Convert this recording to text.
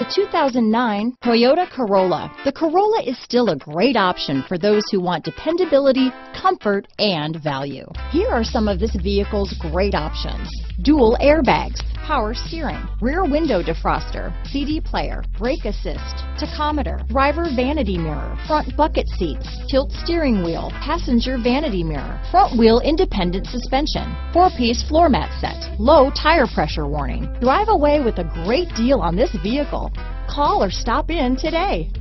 The 2009 Toyota Corolla. The Corolla is still a great option for those who want dependability, comfort, and value. Here are some of this vehicle's great options. Dual airbags, power steering, rear window defroster, CD player, brake assist, tachometer, driver vanity mirror, front bucket seats, tilt steering wheel, passenger vanity mirror, front wheel independent suspension, four-piece floor mat set, low tire pressure warning. Drive away with a great deal on this vehicle. Call or stop in today.